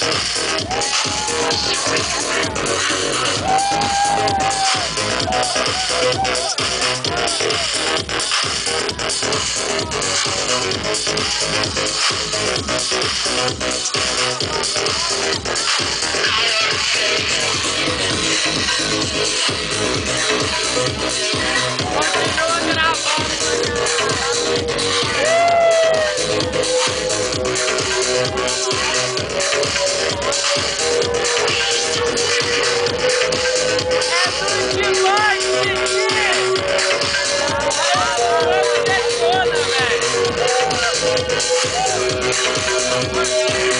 What are we doing without Thank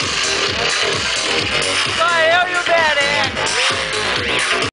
one.